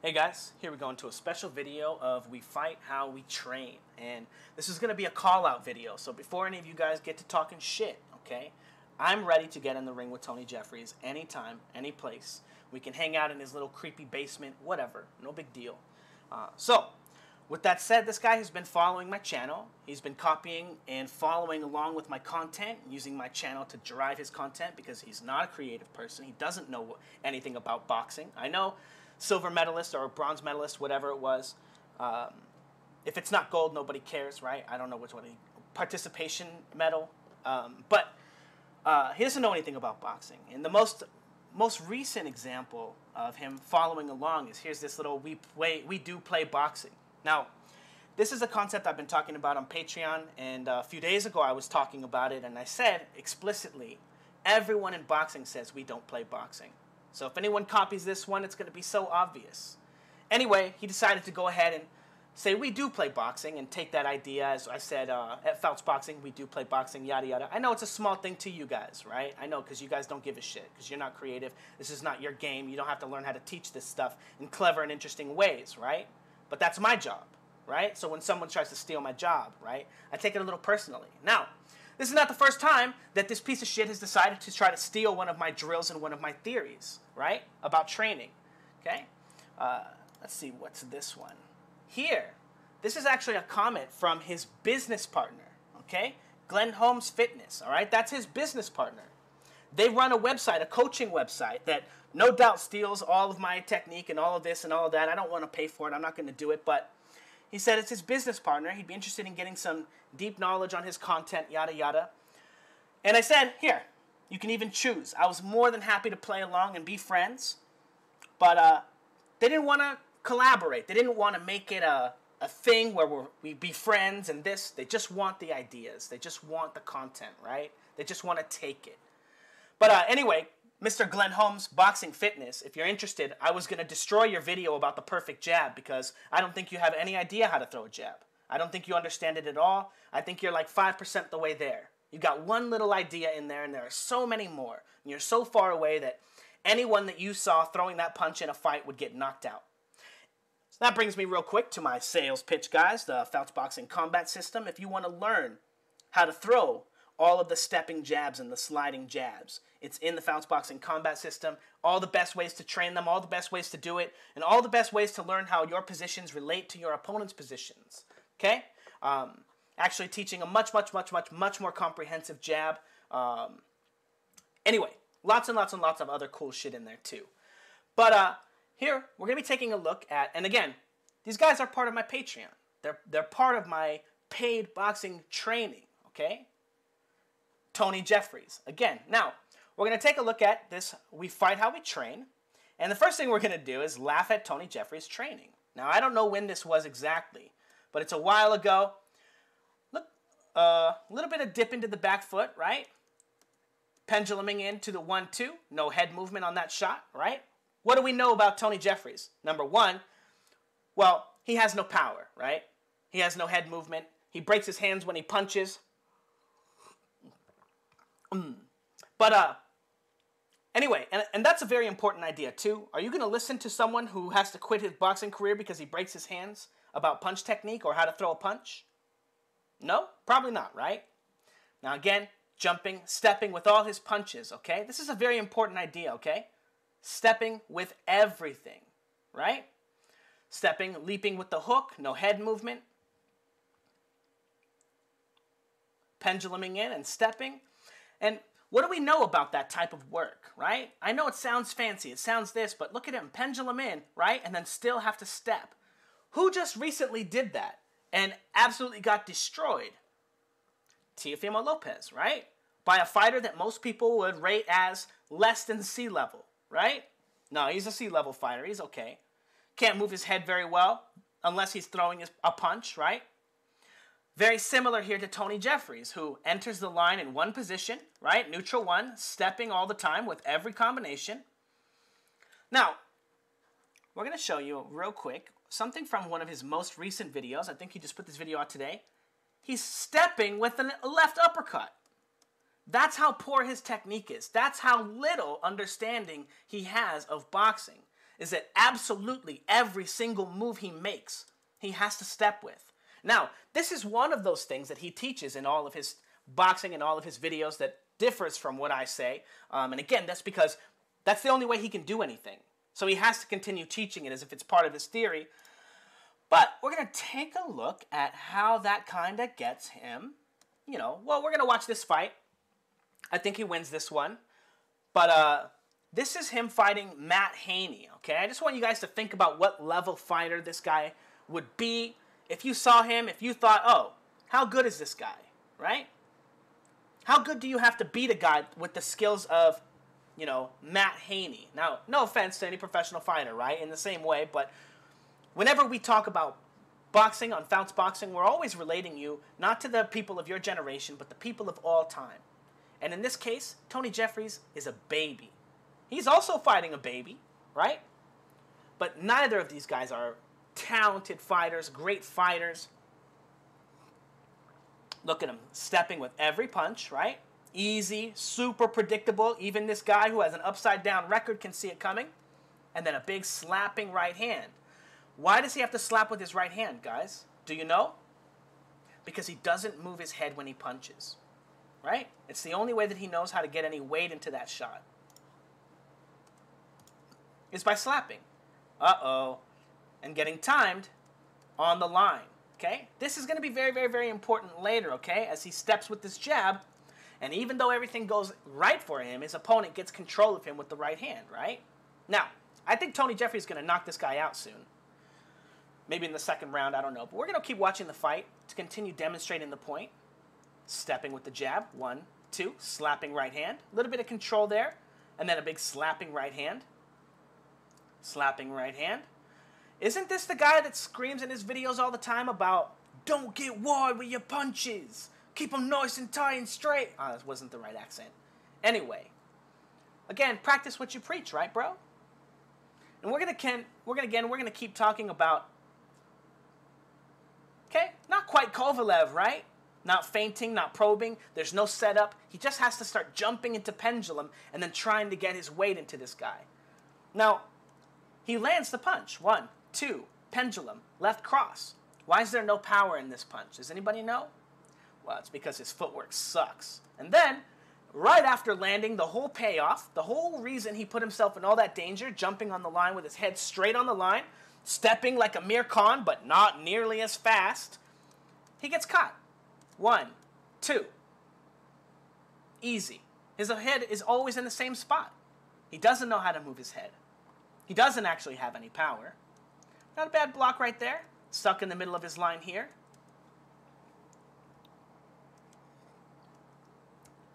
Hey guys, here we go into a special video of We Fight How We Train. And this is going to be a call out video. So before any of you guys get to talking shit, okay, I'm ready to get in the ring with Tony Jeffries anytime, any place. We can hang out in his little creepy basement, whatever. No big deal. Uh, so, with that said, this guy has been following my channel. He's been copying and following along with my content, using my channel to drive his content because he's not a creative person. He doesn't know anything about boxing. I know silver medalist or bronze medalist, whatever it was. Um, if it's not gold, nobody cares, right? I don't know which one. He, participation medal. Um, but uh, he doesn't know anything about boxing. And the most most recent example of him following along is here's this little we play we do play boxing. Now, this is a concept I've been talking about on Patreon, and uh, a few days ago I was talking about it, and I said explicitly, everyone in boxing says we don't play boxing. So if anyone copies this one, it's going to be so obvious. Anyway, he decided to go ahead and say we do play boxing and take that idea as I said uh, at Fouts Boxing, we do play boxing, yada yada. I know it's a small thing to you guys, right? I know because you guys don't give a shit because you're not creative. This is not your game. You don't have to learn how to teach this stuff in clever and interesting ways, right? But that's my job, right? So when someone tries to steal my job, right, I take it a little personally. Now, this is not the first time that this piece of shit has decided to try to steal one of my drills and one of my theories, right, about training. Okay, uh, let's see what's this one here. This is actually a comment from his business partner, okay? Glenn Holmes Fitness, all right? That's his business partner. They run a website, a coaching website that no doubt steals all of my technique and all of this and all of that. I don't want to pay for it. I'm not going to do it, but he said it's his business partner. He'd be interested in getting some deep knowledge on his content, yada yada. And I said, here, you can even choose. I was more than happy to play along and be friends, but uh, they didn't want to collaborate. They didn't want to make it a a thing where we're, we be friends and this. They just want the ideas. They just want the content, right? They just want to take it. But uh, anyway, Mr. Glenn Holmes, Boxing Fitness, if you're interested, I was going to destroy your video about the perfect jab because I don't think you have any idea how to throw a jab. I don't think you understand it at all. I think you're like 5% the way there. You got one little idea in there, and there are so many more. And you're so far away that anyone that you saw throwing that punch in a fight would get knocked out. That brings me real quick to my sales pitch, guys, the Fouts Boxing Combat System. If you want to learn how to throw all of the stepping jabs and the sliding jabs, it's in the Fouts Boxing Combat System. All the best ways to train them, all the best ways to do it, and all the best ways to learn how your positions relate to your opponent's positions. Okay? Um, actually, teaching a much, much, much, much, much more comprehensive jab. Um, anyway, lots and lots and lots of other cool shit in there, too. But, uh, here, we're to be taking a look at, and again, these guys are part of my Patreon. They're, they're part of my paid boxing training, okay? Tony Jeffries. Again, now, we're going to take a look at this We Fight How We Train. And the first thing we're going to do is laugh at Tony Jeffries' training. Now, I don't know when this was exactly, but it's a while ago. Look, uh, a little bit of dip into the back foot, right? Penduluming into the 1 2. No head movement on that shot, right? What do we know about Tony Jeffries? Number one, well, he has no power, right? He has no head movement. He breaks his hands when he punches. Mm. But uh, anyway, and, and that's a very important idea too. Are you going to listen to someone who has to quit his boxing career because he breaks his hands about punch technique or how to throw a punch? No, probably not, right? Now again, jumping, stepping with all his punches, okay? This is a very important idea, okay? stepping with everything, right? Stepping, leaping with the hook, no head movement. Penduluming in and stepping. And what do we know about that type of work, right? I know it sounds fancy, it sounds this, but look at him, pendulum in, right? And then still have to step. Who just recently did that and absolutely got destroyed? Teofimo Lopez, right? By a fighter that most people would rate as less than C level right? No, he's a C level fighter. He's okay. Can't move his head very well unless he's throwing a punch, right? Very similar here to Tony Jeffries, who enters the line in one position, right? Neutral one, stepping all the time with every combination. Now, we're going to show you real quick something from one of his most recent videos. I think he just put this video out today. He's stepping with a left uppercut. That's how poor his technique is. That's how little understanding he has of boxing. is that absolutely every single move he makes, he has to step with. Now, this is one of those things that he teaches in all of his boxing and all of his videos that differs from what I say. Um, and again, that's because that's the only way he can do anything. So he has to continue teaching it as if it's part of his theory. But we're going to take a look at how that kind of gets him, you know, well, we're going to watch this fight. I think he wins this one. But uh, this is him fighting Matt Haney, okay? I just want you guys to think about what level fighter this guy would be if you saw him, if you thought, oh, how good is this guy, right? How good do you have to beat a guy with the skills of, you know, Matt Haney? Now, no offense to any professional fighter, right? In the same way, but whenever we talk about boxing on Fouts Boxing, we're always relating you not to the people of your generation, but the people of all time. And in this case, Tony Jeffries is a baby. He's also fighting a baby, right? But neither of these guys are talented fighters, great fighters. Look at him stepping with every punch, right? Easy, super predictable. Even this guy who has an upside down record can see it coming. And then a big slapping right hand. Why does he have to slap with his right hand, guys? Do you know? Because he doesn't move his head when he punches, right? It's the only way that he knows how to get any weight into that shot. Is by slapping. Uh oh. And getting timed on the line. Okay? This is going to be very, very, very important later, okay? As he steps with this jab. And even though everything goes right for him, his opponent gets control of him with the right hand, right? Now, I think Tony Jeffries is going to knock this guy out soon. Maybe in the second round, I don't know. But we're going to keep watching the fight to continue demonstrating the point. Stepping with the jab. One, two. Slapping right hand. A little bit of control there. And then a big slapping right hand. Slapping right hand. Isn't this the guy that screams in his videos all the time about don't get wide with your punches? Keep them nice and tight and straight. Ah, oh, that wasn't the right accent. Anyway, again, practice what you preach, right, bro? And we're gonna can we're gonna again we're gonna keep talking about. Okay, not quite Kovalev, right? Not feinting, not probing. There's no setup. He just has to start jumping into pendulum and then trying to get his weight into this guy. Now, he lands the punch. One, Two, pendulum, left cross. Why is there no power in this punch? Does anybody know? Well, it's because his footwork sucks. And then, right after landing, the whole payoff, the whole reason he put himself in all that danger, jumping on the line with his head straight on the line, stepping like Amir Khan, but not nearly as fast, he gets caught. One, two. Easy. His head is always in the same spot. He doesn't know how to move his head. He doesn't actually have any power. Not a bad block right there. Stuck in the middle of his line here.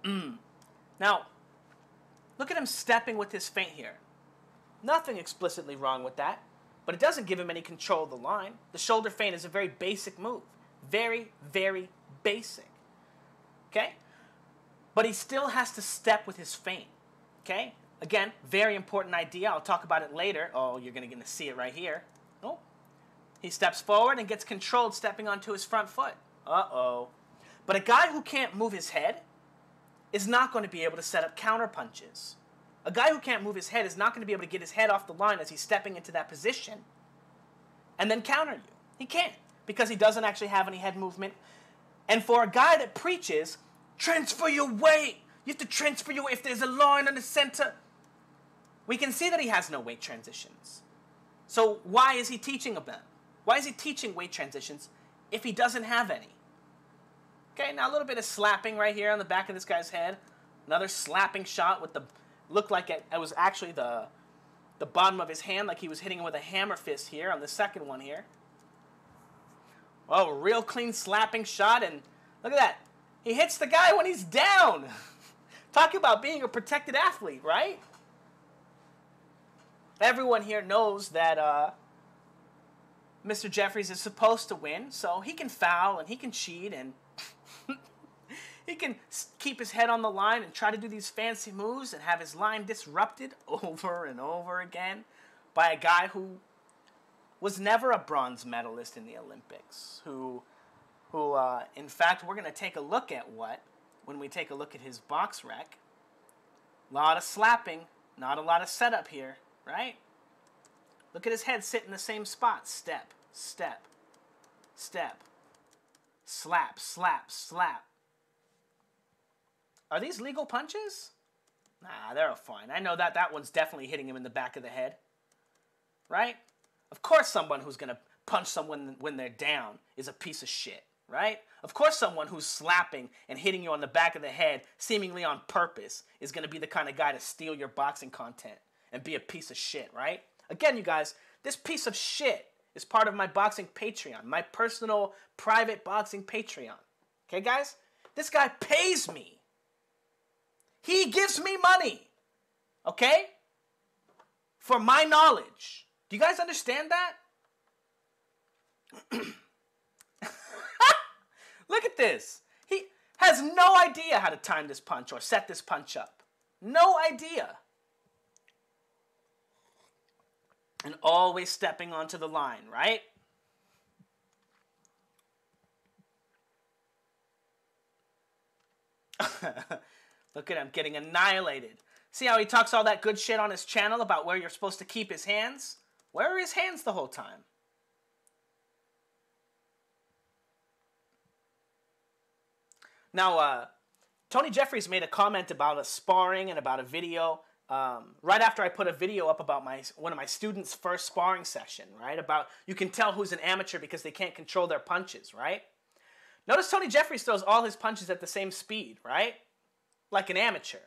Mm. Now, look at him stepping with his feint here. Nothing explicitly wrong with that, but it doesn't give him any control of the line. The shoulder feint is a very basic move. Very, very basic. Okay? But he still has to step with his feint. Okay? Again, very important idea. I'll talk about it later. Oh, you're going to see it right here. Oh. He steps forward and gets controlled stepping onto his front foot. Uh-oh. But a guy who can't move his head is not going to be able to set up counter punches. A guy who can't move his head is not going to be able to get his head off the line as he's stepping into that position and then counter you. He can't because he doesn't actually have any head movement. And for a guy that preaches, transfer your weight. You have to transfer your weight. If there's a line in the center, we can see that he has no weight transitions. So why is he teaching them? Why is he teaching weight transitions if he doesn't have any? Okay, now a little bit of slapping right here on the back of this guy's head. Another slapping shot with the looked like it, it was actually the the bottom of his hand, like he was hitting him with a hammer fist here on the second one here. Oh, real clean slapping shot, and look at that. He hits the guy when he's down. Talk about being a protected athlete, right? Everyone here knows that uh, Mr. Jeffries is supposed to win, so he can foul and he can cheat and he can keep his head on the line and try to do these fancy moves and have his line disrupted over and over again by a guy who was never a bronze medalist in the Olympics. Who, who, uh, in fact, we're going to take a look at what when we take a look at his BoxRec. A lot of slapping, not a lot of setup here right? Look at his head sit in the same spot. Step, step, step. Slap, slap, slap. Are these legal punches? Nah, they're fine. I know that that one's definitely hitting him in the back of the head. Right? Of course, someone who's going to punch someone when they're down is a piece of shit. Right? Of course, someone who's slapping and hitting you on the back of the head, seemingly on purpose, is going to be the kind of guy to steal your boxing content and be a piece of shit, right? Again, you guys, this piece of shit is part of my boxing Patreon, my personal private boxing Patreon. Okay, guys? This guy pays me. He gives me money. Okay? For my knowledge. Do you guys understand that? Look at this. He has no idea how to time this punch or set this punch up. No idea. And always stepping onto the line, right? Look at him getting annihilated. See how he talks all that good shit on his channel about where you're supposed to keep his hands? Where are his hands the whole time? Now, uh, Tony Jeffries made a comment about a sparring and about a video um, right after I put a video up about my one of my students' first sparring session, right? About you can tell who's an amateur because they can't control their punches, right? Notice Tony Jeffries throws all his punches at the same speed, right? Like an amateur.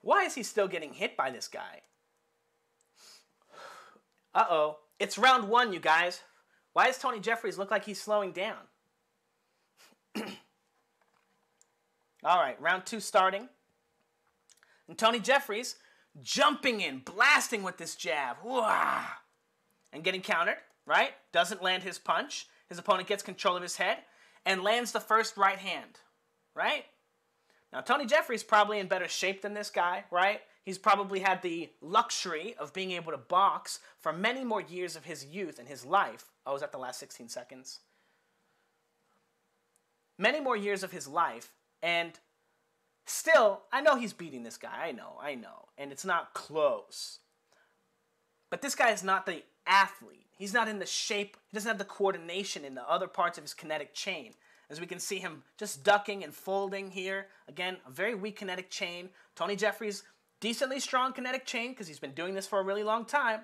Why is he still getting hit by this guy? Uh oh. It's round one, you guys. Why does Tony Jeffries look like he's slowing down? All right, round two starting. And Tony Jeffries jumping in, blasting with this jab. Wah! And getting countered, right? Doesn't land his punch. His opponent gets control of his head and lands the first right hand, right? Now, Tony Jeffries probably in better shape than this guy, right? He's probably had the luxury of being able to box for many more years of his youth and his life. Oh, was that the last 16 seconds? Many more years of his life, and still, I know he's beating this guy. I know, I know. And it's not close. But this guy is not the athlete. He's not in the shape, he doesn't have the coordination in the other parts of his kinetic chain. As we can see him just ducking and folding here. Again, a very weak kinetic chain. Tony Jeffries decently strong kinetic chain because he's been doing this for a really long time.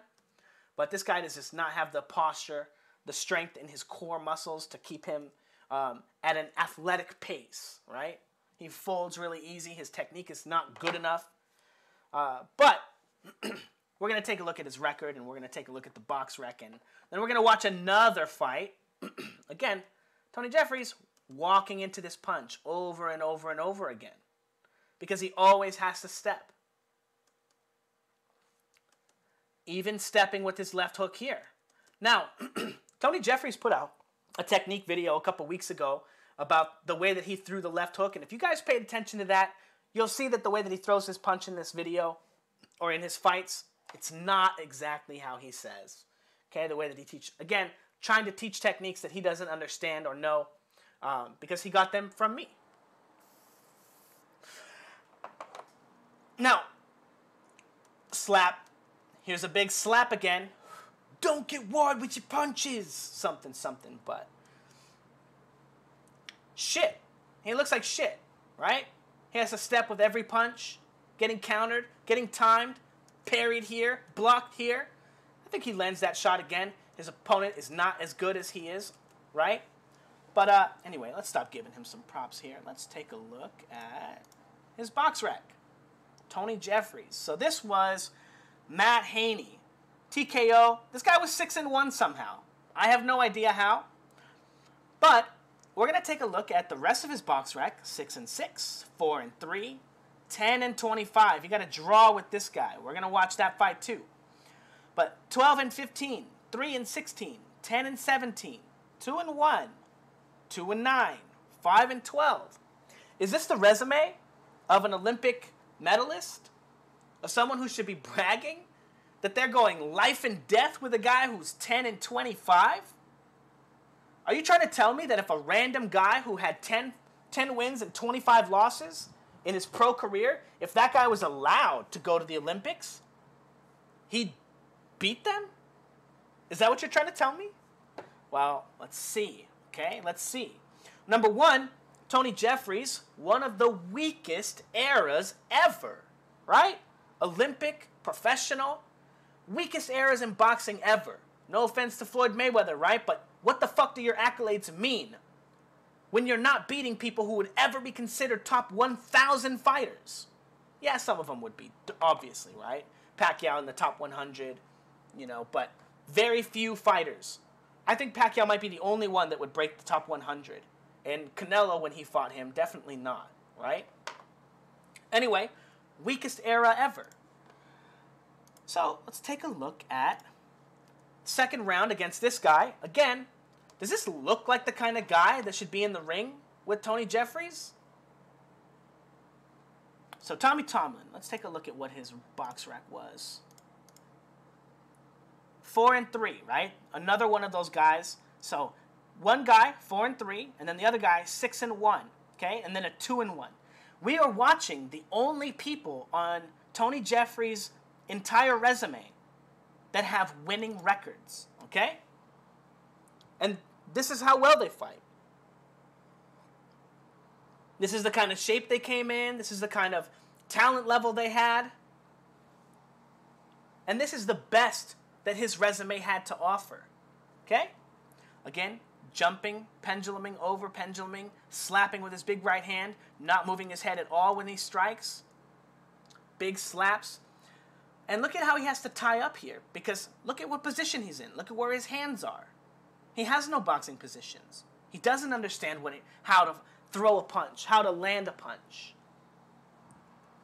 But this guy does just not have the posture, the strength in his core muscles to keep him um, at an athletic pace, right? He folds really easy. His technique is not good enough. Uh, but we're going to take a look at his record and we're going to take a look at the BoxRec. And then we're going to watch another fight. again, Tony Jeffries walking into this punch over and over and over again because he always has to step even stepping with his left hook here. Now, Tony Jeffries put out a technique video a couple weeks ago about the way that he threw the left hook. And if you guys paid attention to that, you'll see that the way that he throws his punch in this video or in his fights, it's not exactly how he says. Okay, the way that he teaches. again, trying to teach techniques that he doesn't understand or know um, because he got them from me. Now, slap Here's a big slap again. Don't get wired with your punches. Something, something, but. Shit. He looks like shit, right? He has to step with every punch, getting countered, getting timed, parried here, blocked here. I think he lands that shot again. His opponent is not as good as he is, right? But uh, anyway, let's stop giving him some props here. Let's take a look at his BoxRec. Tony Jeffries. So this was Matt Haney. TKO. This guy was 6 and 1 somehow. I have no idea how. But we're going to take a look at the rest of his BoxRec 6 and 6, 4 and 3, 10 and 25. You got to draw with this guy. We're going to watch that fight too. But 12 and 15, 3 and 16, 10 and 17, 2 and 1, 2 and 9, 5 and 12. Is this the resume of an Olympic medalist? of someone who should be bragging that they're going life and death with a guy who's 10 and 25? Are you trying to tell me that if a random guy who had 10, 10 wins and 25 losses in his pro career, if that guy was allowed to go to the Olympics, he'd beat them? Is that what you're trying to tell me? Well, let's see. Okay, let's see. Number one, Tony Jeffries, one of the weakest eras ever, right? Olympic, professional, weakest eras in boxing ever. No offense to Floyd Mayweather, right? But what the fuck do your accolades mean when you're not beating people who would ever be considered top 1,000 fighters? Yeah, some of them would be, obviously, right? Pacquiao in the top 100, you know, but very few fighters. I think Pacquiao might be the only one that would break the top 100. And Canelo, when he fought him, definitely not, right? Anyway, weakest era ever. So let's take a look at second round against this guy. Again, does this look like the kind of guy that should be in the ring with Tony Jeffries? So Tommy Tomlin, let's take a look at what his BoxRec was. Four and three, right? Another one of those guys. So one guy, four and three, and then the other guy, six and one, okay? And then a two and one. We are watching the only people on Tony Jeffries' entire resume that have winning records, okay? And this is how well they fight. This is the kind of shape they came in. This is the kind of talent level they had. And this is the best that his resume had to offer. Okay? Again, jumping, penduluming over, penduluming, slapping with his big right hand, not moving his head at all when he strikes. Big slaps. And look at how he has to tie up here because look at what position he's in. Look at where his hands are. He has no boxing positions. He doesn't understand what how to throw a punch, how to land a punch,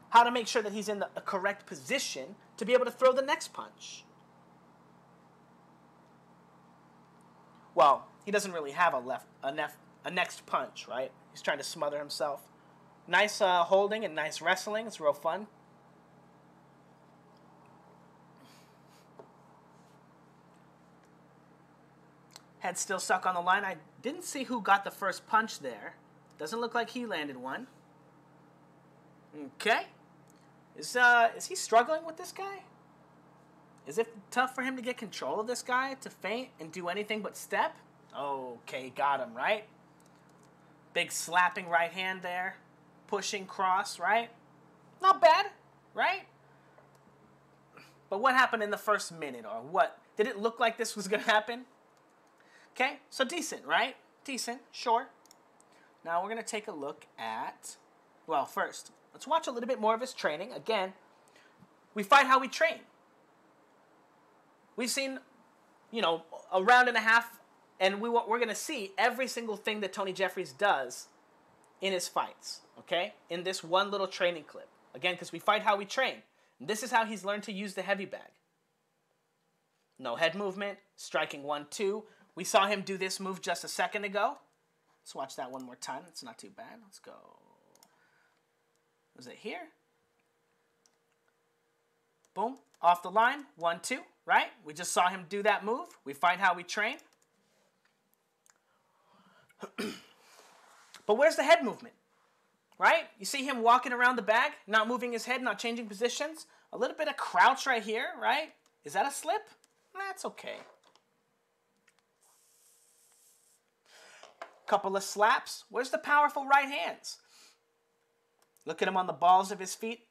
how to make sure that he's in the, the correct position to be able to throw the next punch. Well, he doesn't really have a left a, nef, a next punch, right? He's trying to smother himself. Nice uh, holding and nice wrestling. It's real fun. Head still stuck on the line. I didn't see who got the first punch there. Doesn't look like he landed one. Okay. Is uh is he struggling with this guy? Is it tough for him to get control of this guy to feint and do anything but step? Okay, got him, right? Big slapping right hand there. Pushing cross, right? Not bad, right? But what happened in the first minute or what? Did it look like this was going to happen? Okay, so decent, right? Decent, sure. Now we're going to take a look at, well, first, let's watch a little bit more of his training. Again, we fight how we train. We've seen, you know, a round and a half, and we, we're going to see every single thing that Tony Jeffries does in his fights, okay? In this one little training clip. Again, because we fight how we train. And this is how he's learned to use the heavy bag. No head movement, striking one, two. We saw him do this move just a second ago. Let's watch that one more time. It's not too bad. Let's go. Was it here? Boom. Off the line. One, two. Right? We just saw him do that move. We find how we train. but where's the head movement? Right? You see him walking around the bag, not moving his head, not changing positions. A little bit of crouch right here, right? Is that a slip? That's okay. Couple of slaps. Where's the powerful right hands? Look at him on the balls of his feet.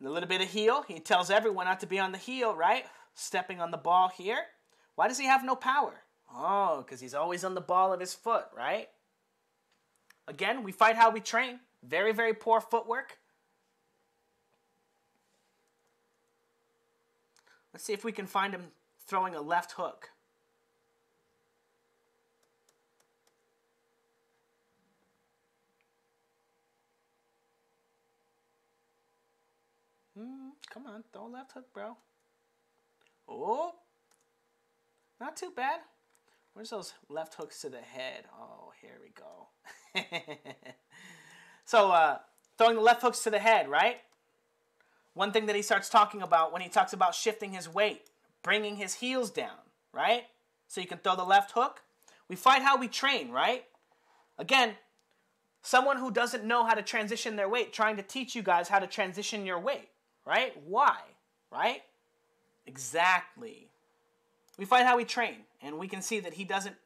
a little bit of heel. He tells everyone not to be on the heel, right? Stepping on the ball here. Why does he have no power? Oh, because he's always on the ball of his foot, right? Again, we fight how we train. Very, very poor footwork. Let's see if we can find him throwing a left hook. Mm, come on, throw a left hook, bro. Oh, not too bad. Where's those left hooks to the head? Oh, here we go. so, uh, throwing the left hooks to the head, right? One thing that he starts talking about when he talks about shifting his weight, bringing his heels down, right? So you can throw the left hook. We fight how we train, right? Again, Someone who doesn't know how to transition their weight trying to teach you guys how to transition your weight, right? Why? Right? Exactly. We find how we train, and we can see that he doesn't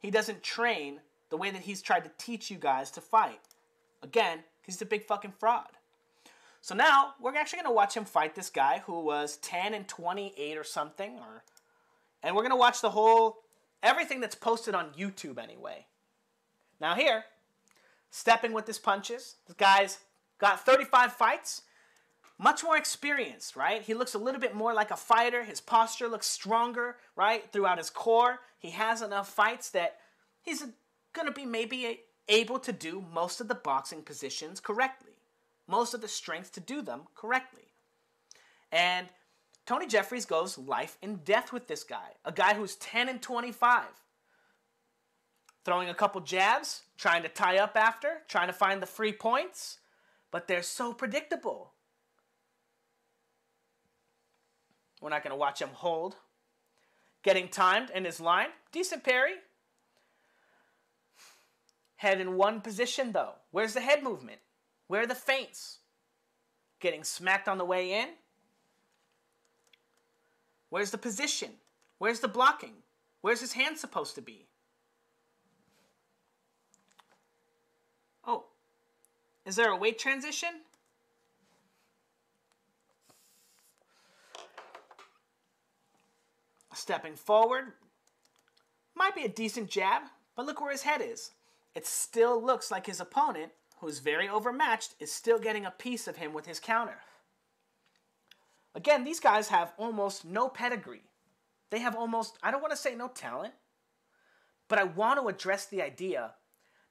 he doesn't train the way that he's tried to teach you guys to fight. Again, he's a big fucking fraud. So now we're actually gonna watch him fight this guy who was 10 and 28 or something, or and we're gonna watch the whole everything that's posted on YouTube anyway. Now here, stepping with his punches, this guy's got 35 fights, much more experienced, right? He looks a little bit more like a fighter. His posture looks stronger, right? Throughout his core, he has enough fights that he's gonna be maybe able to do most of the boxing positions correctly, most of the strength to do them correctly. And Tony Jeffries goes life and death with this guy, a guy who's 10 and 25. Throwing a couple jabs, trying to tie up after, trying to find the free points, but they're so predictable. We're not going to watch him hold. Getting timed in his line. Decent parry. Head in one position, though. Where's the head movement? Where are the feints? Getting smacked on the way in. Where's the position? Where's the blocking? Where's his hand supposed to be? Oh, is there a weight transition? Stepping forward. Might be a decent jab, but look where his head is. It still looks like his opponent, who's very overmatched, is still getting a piece of him with his counter. Again, these guys have almost no pedigree. They have almost, I don't want to say no talent, but I want to address the idea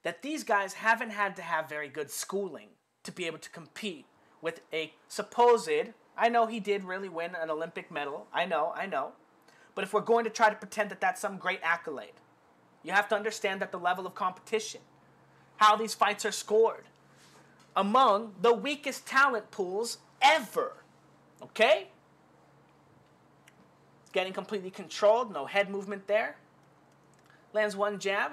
that these guys haven't had to have very good schooling to be able to compete with a supposed, I know he did really win an Olympic medal. I know, I know. But if we're going to try to pretend that that's some great accolade, you have to understand that the level of competition, how these fights are scored, among the weakest talent pools ever. Okay? Getting completely controlled, no head movement there. Lands one jab.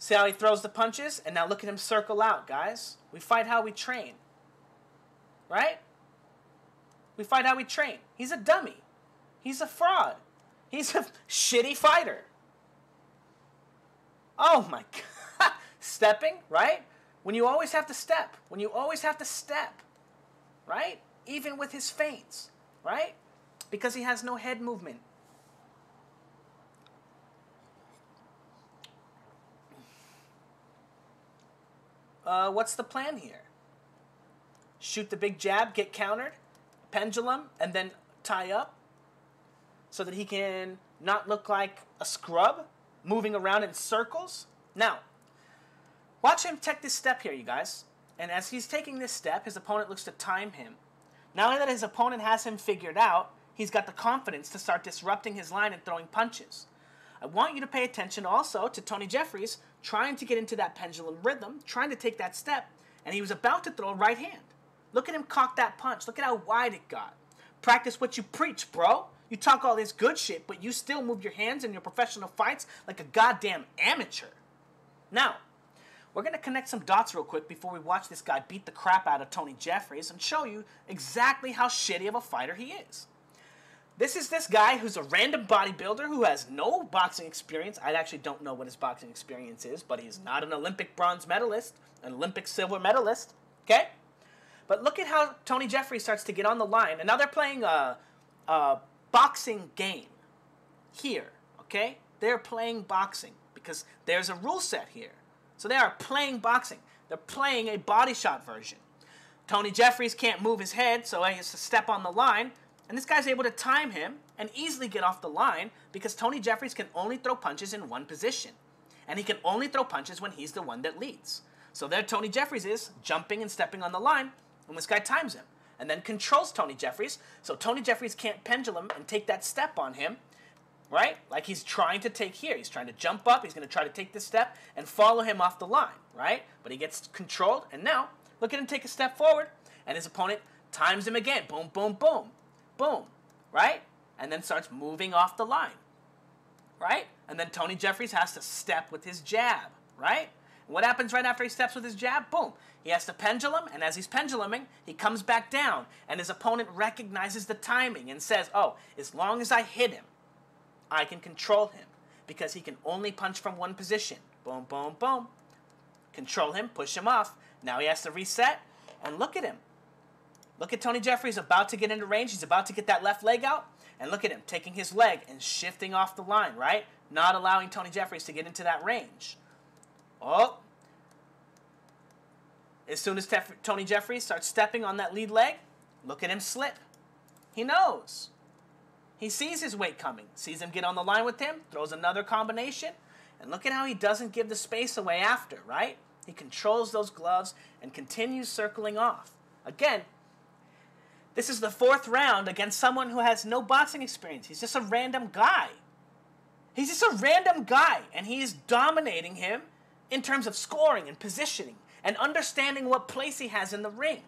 See how he throws the punches? And now look at him circle out, guys. We fight how we train. Right? We fight how we train. He's a dummy. He's a fraud. He's a shitty fighter. Oh my God. Stepping, right? When you always have to step. When you always have to step. Right? Even with his feints. Right? Because he has no head movement. Uh, what's the plan here? Shoot the big jab, get countered, pendulum, and then tie up so that he can not look like a scrub moving around in circles. Now, watch him take this step here, you guys. And as he's taking this step, his opponent looks to time him. Now that his opponent has him figured out, he's got the confidence to start disrupting his line and throwing punches. I want you to pay attention also to Tony Jeffries trying to get into that pendulum rhythm, trying to take that step, and he was about to throw a right hand. Look at him cock that punch. Look at how wide it got. Practice what you preach, bro. You talk all this good shit, but you still move your hands in your professional fights like a goddamn amateur. Now, we're going to connect some dots real quick before we watch this guy beat the crap out of Tony Jeffries and show you exactly how shitty of a fighter he is. This is this guy who's a random bodybuilder who has no boxing experience. I actually don't know what his boxing experience is, but he's not an Olympic bronze medalist, an Olympic silver medalist. Okay? But look at how Tony Jeffries starts to get on the line. And now they're playing a, a boxing game here, okay? They're playing boxing because there's a rule set here. So they are playing boxing. They're playing a body shot version. Tony Jeffries can't move his head, so he has to step on the line. And this guy's able to time him and easily get off the line because Tony Jeffries can only throw punches in one position. And he can only throw punches when he's the one that leads. So there Tony Jeffries is, jumping and stepping on the line, and this guy times him and then controls Tony Jeffries. So Tony Jeffries can't pendulum and take that step on him, right? Like he's trying to take here. He's trying to jump up. He's going to try to take this step and follow him off the line, right? But he gets controlled, and now look at him take a step forward, and his opponent times him again. Boom, boom, boom, boom, right? And then starts moving off the line, right? And then Tony Jeffries has to step with his jab, right? What happens right after he steps with his jab? Boom. He has to pendulum, and as he's penduluming, he comes back down, and his opponent recognizes the timing and says, oh, as long as I hit him, I can control him because he can only punch from one position. Boom, boom, boom. Control him, push him off. Now he has to reset, and look at him. Look at Tony Jeffries about to get into range. He's about to get that left leg out. And look at him taking his leg and shifting off the line, right? Not allowing Tony Jeffries to get into that range. Oh. As soon as Tef- Tony Jeffries starts stepping on that lead leg, look at him slip. He knows. He sees his weight coming, sees him get on the line with him, throws another combination, and look at how he doesn't give the space away after, right? He controls those gloves and continues circling off. Again, this is the fourth round against someone who has no boxing experience. He's just a random guy. He's just a random guy, and he is dominating him in terms of scoring and positioning and understanding what place he has in the ring.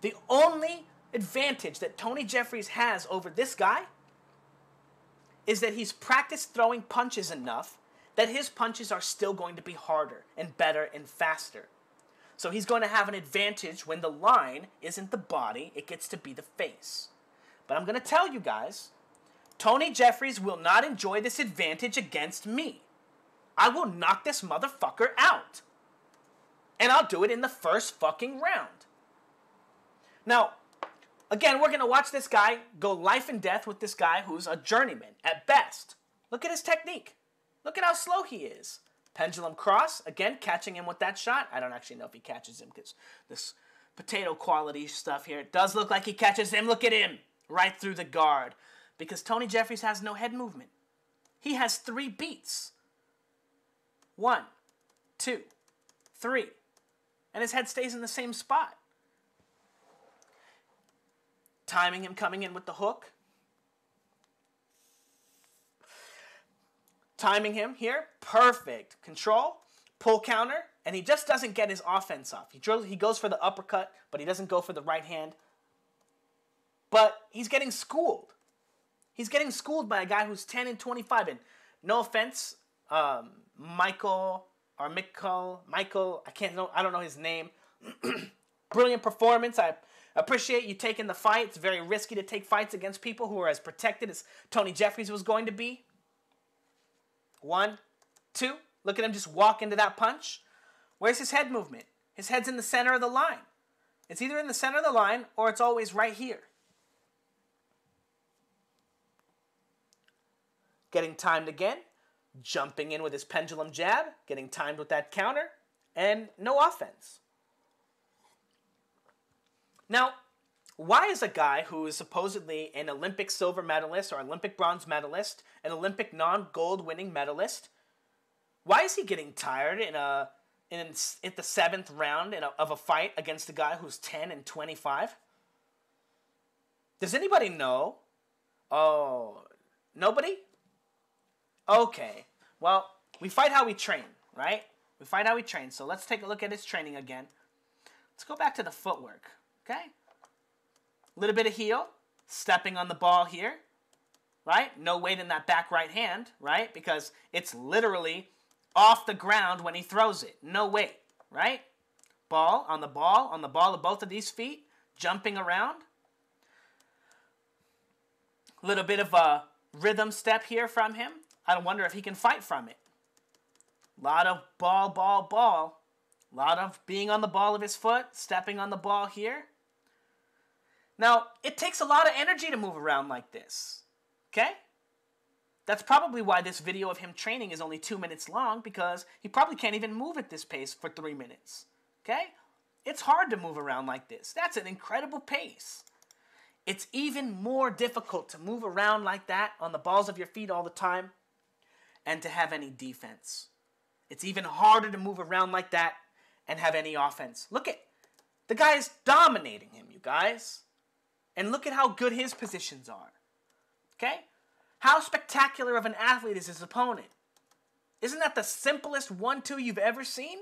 The only advantage that Tony Jeffries has over this guy is that he's practiced throwing punches enough that his punches are still going to be harder and better and faster. So he's going to have an advantage when the line isn't the body, it gets to be the face. But I'm going to tell you guys Tony Jeffries will not enjoy this advantage against me. I will knock this motherfucker out. And I'll do it in the first fucking round. Now, again, we're going to watch this guy go life and death with this guy who's a journeyman at best. Look at his technique. Look at how slow he is. Pendulum cross, again, catching him with that shot. I don't actually know if he catches him because this potato quality stuff here. It does look like he catches him. Look at him. Right through the guard. Because Tony Jeffries has no head movement. He has three beats. One, two, three. And his head stays in the same spot. Timing him coming in with the hook. Timing him here, perfect. Control, pull counter, and he just doesn't get his offense off. He, drills, he goes for the uppercut, but he doesn't go for the right hand. But he's getting schooled. He's getting schooled by a guy who's 10 and 25. And no offense, um, Michael or Michael, Michael, I can't know, I don't know his name. Brilliant performance. I appreciate you taking the fight. It's very risky to take fights against people who are as protected as Tony Jeffries was going to be. One, two. Look at him just walk into that punch. Where's his head movement? His head's in the center of the line. It's either in the center of the line or it's always right here. Getting timed again, jumping in with his pendulum jab, getting timed with that counter, and no offense. Now, why is a guy who is supposedly an Olympic silver medalist or Olympic bronze medalist, an Olympic non-gold winning medalist, why is he getting tired in a in at the seventh round a, of a fight against a guy who's 10 and 25? Does anybody know? Oh, nobody? Okay. Well, we fight how we train, right? We fight how we train. So let's take a look at his training again. Let's go back to the footwork, okay? A little bit of heel, stepping on the ball here, right? No weight in that back right hand, right? Because it's literally off the ground when he throws it. No weight, right? Ball on the ball, on the ball of both of these feet, jumping around. A little bit of a rhythm step here from him. I wonder if he can fight from it. A lot of ball, ball, ball. A lot of being on the ball of his foot, stepping on the ball here. Now, it takes a lot of energy to move around like this. Okay? That's probably why this video of him training is only two minutes long because he probably can't even move at this pace for three minutes. Okay? It's hard to move around like this. That's an incredible pace. It's even more difficult to move around like that on the balls of your feet all the time and to have any defense. It's even harder to move around like that and have any offense. Look at the guy is dominating him, you guys. And look at how good his positions are. Okay? How spectacular of an athlete is his opponent? Isn't that the simplest 1 2 you've ever seen?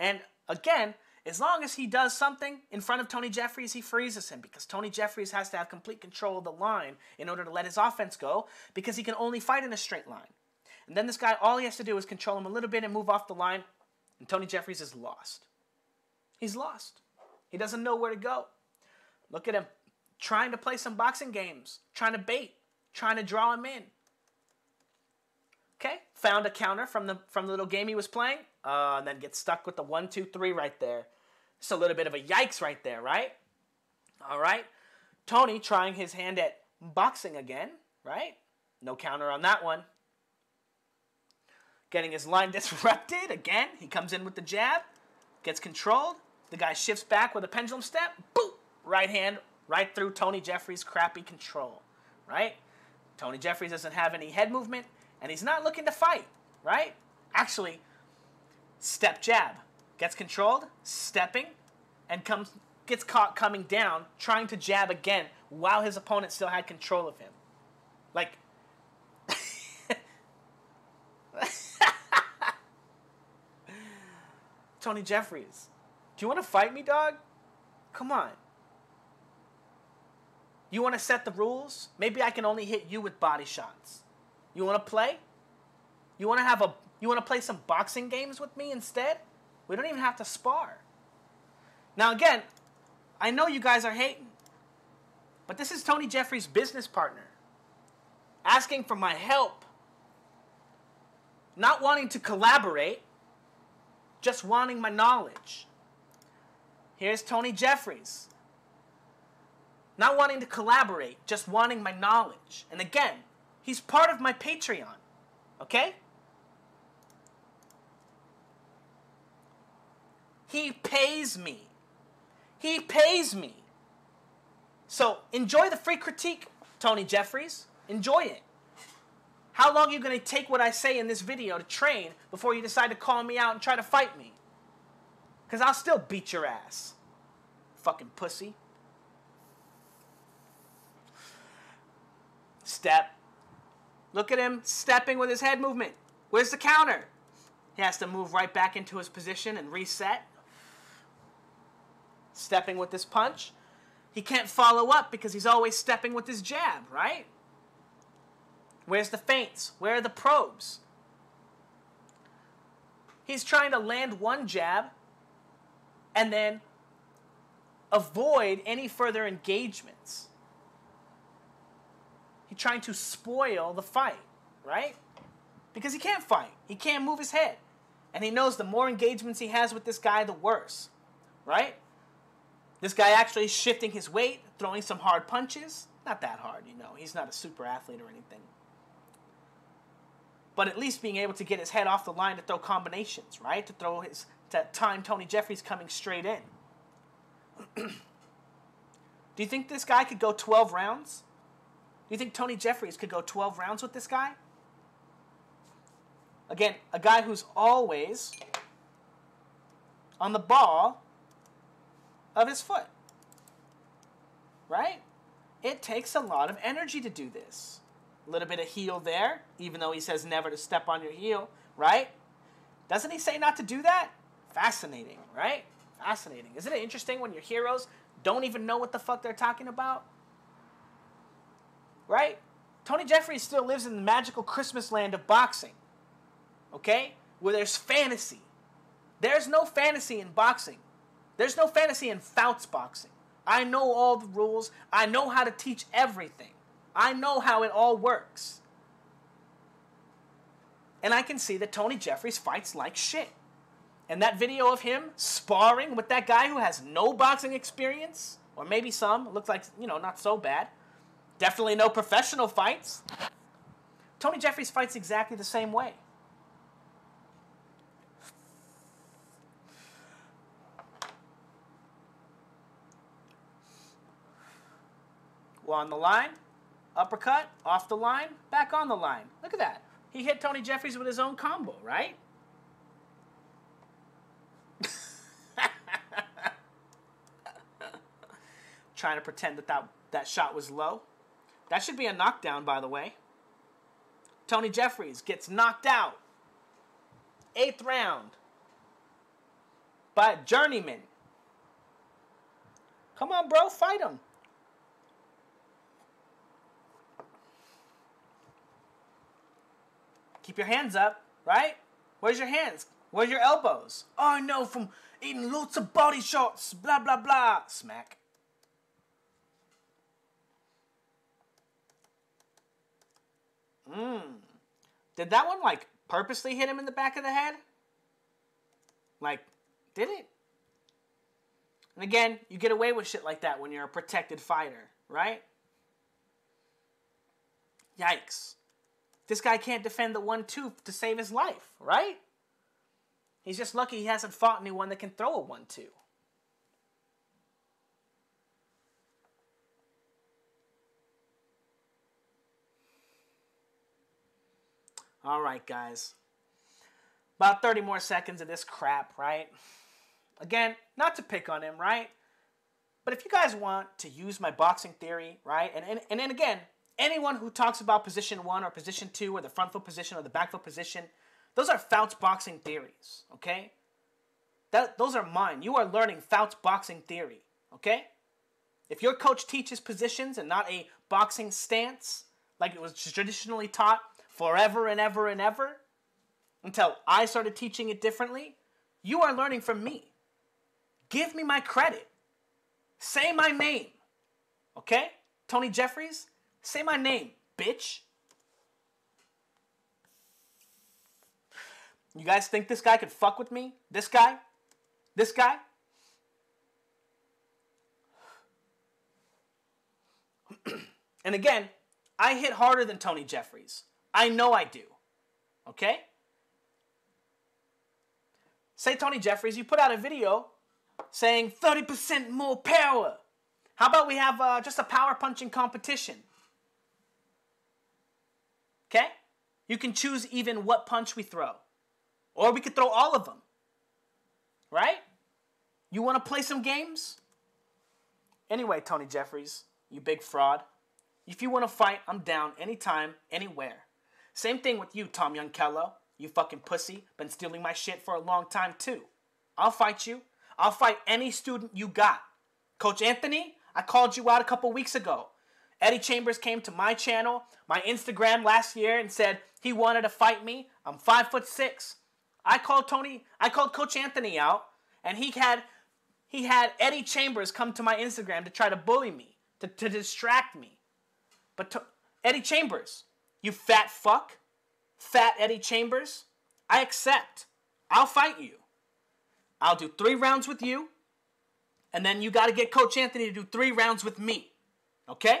And again, as long as he does something in front of Tony Jeffries, he freezes him because Tony Jeffries has to have complete control of the line in order to let his offense go because he can only fight in a straight line. And then this guy, all he has to do is control him a little bit and move off the line. And Tony Jeffries is lost. He's lost. He doesn't know where to go. Look at him trying to play some boxing games, trying to bait, trying to draw him in. Okay, found a counter from the from the little game he was playing, uh, and then gets stuck with the one, two, three right there. It's a little bit of a yikes right there, right? All right, Tony trying his hand at boxing again, right? No counter on that one. Getting his line disrupted again. He comes in with the jab, gets controlled. The guy shifts back with a pendulum step. Boom! Right hand right through Tony Jeffries' crappy control, right? Tony Jeffries doesn't have any head movement, and he's not looking to fight, right? Actually, step jab gets controlled, stepping, and comes gets caught coming down, trying to jab again while his opponent still had control of him. Like Tony Jeffries, do you want to fight me, dog? Come on. You want to set the rules? Maybe I can only hit you with body shots. You want to play? You want to have a you want to play some boxing games with me instead? We don't even have to spar. Now again, I know you guys are hating. But this is Tony Jeffries' business partner asking for my help. Not wanting to collaborate, just wanting my knowledge. Here's Tony Jeffries. Not wanting to collaborate, just wanting my knowledge. And again, he's part of my Patreon. Okay? He pays me. He pays me. So enjoy the free critique, Tony Jeffries. Enjoy it. How long are you going to take what I say in this video to train before you decide to call me out and try to fight me? Because I'll still beat your ass. Fucking pussy. Step. Look at him stepping with his head movement. Where's the counter? He has to move right back into his position and reset. Stepping with this punch. He can't follow up because he's always stepping with his jab, right? Where's the feints? Where are the probes? He's trying to land one jab and then avoid any further engagements. He's trying to spoil the fight, right? Because he can't fight. He can't move his head. And he knows the more engagements he has with this guy, the worse, right? This guy actually shifting his weight, throwing some hard punches. Not that hard, you know. He's not a super athlete or anything but at least being able to get his head off the line to throw combinations, right? To throw his to time Tony Jeffries coming straight in. Do you think this guy could go 12 rounds? Do you think Tony Jeffries could go 12 rounds with this guy? Again, a guy who's always on the ball of his foot. Right? It takes a lot of energy to do this. A little bit of heel there, even though he says never to step on your heel, right? Doesn't he say not to do that? Fascinating, right? Fascinating. Isn't it interesting when your heroes don't even know what the fuck they're talking about? Right? Tony Jeffries still lives in the magical Christmas land of boxing. Okay? Where there's fantasy. There's no fantasy in boxing. There's no fantasy in Fouts boxing. I know all the rules. I know how to teach everything. I know how it all works. And I can see that Tony Jeffries fights like shit. And that video of him sparring with that guy who has no boxing experience, or maybe some, looks like, you know, not so bad. Definitely no professional fights. Tony Jeffries fights exactly the same way. On the line, uppercut, off the line, back on the line. Look at that. He hit Tony Jeffries with his own combo, right? Trying to pretend that, that that shot was low. That should be a knockdown, by the way. Tony Jeffries gets knocked out. Eighth round. By journeyman. Come on, bro, fight him. Keep your hands up, right? Where's your hands? Where's your elbows? Oh, I know from eating lots of body shots, blah, blah, blah. Smack. Mmm. Did that one, like, purposely hit him in the back of the head? Like, did it? And again, you get away with shit like that when you're a protected fighter, right? Yikes. This guy can't defend the one two to save his life, right? He's just lucky he hasn't fought anyone that can throw a one two. All right, guys. About 30 more seconds of this crap, right? Again, not to pick on him, right? But if you guys want to use my boxing theory, right? And, and, and then again, anyone who talks about position one or position two or the front foot position or the back foot position, those are Fouts boxing theories, okay? That, those are mine. You are learning Fouts boxing theory, okay? If your coach teaches positions and not a boxing stance, like it was traditionally taught forever and ever and ever, until I started teaching it differently, you are learning from me. Give me my credit. Say my name. Okay? Tony Jeffries, say my name, bitch. You guys think this guy could fuck with me? This guy? This guy? and again, I hit harder than Tony Jeffries. I know I do. Okay? Say, Tony Jeffries, you put out a video saying 30% more power. How about we have uh, just a power punching competition? Okay? You can choose even what punch we throw. Or we could throw all of them. Right? You want to play some games? Anyway, Tony Jeffries, you big fraud. If you want to fight, I'm down anytime, anywhere. Same thing with you, Tom Yankello. You fucking pussy. Been stealing my shit for a long time, too. I'll fight you. I'll fight any student you got. Coach Anthony, I called you out a couple weeks ago. Eddie Chambers came to my channel, my Instagram last year and said he wanted to fight me. I'm five foot six. I called Tony, I called Coach Anthony out, and he had he had Eddie Chambers come to my Instagram to try to bully me, to, to distract me. But to, Eddie Chambers, you fat fuck, fat Eddie Chambers, I accept. I'll fight you. I'll do three rounds with you, and then you got to get Coach Anthony to do three rounds with me. Okay?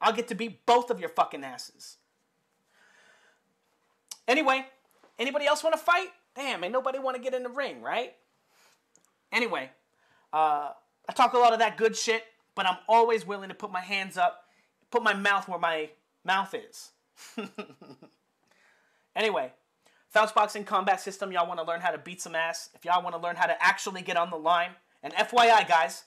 I'll get to beat both of your fucking asses. Anyway, anybody else want to fight? Damn, ain't nobody want to get in the ring, right? Anyway, uh, I talk a lot of that good shit, but I'm always willing to put my hands up, put my mouth where my mouth is. anyway, Fouts Boxing Combat System, y'all want to learn how to beat some ass. If y'all want to learn how to actually get on the line. And FYI, guys,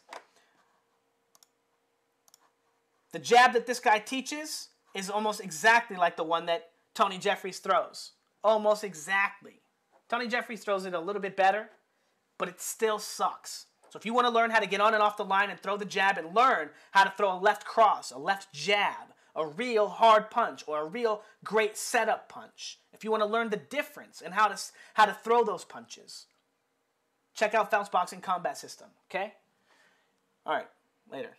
the jab that this guy teaches is almost exactly like the one that Tony Jeffries throws. Almost exactly. Tony Jeffries throws it a little bit better, but it still sucks. So if you want to learn how to get on and off the line and throw the jab and learn how to throw a left cross, a left jab, a real hard punch or a real great setup punch, if you want to learn the difference and how to, how to throw those punches, check out Fouts Boxing Combat System, okay? All right, later.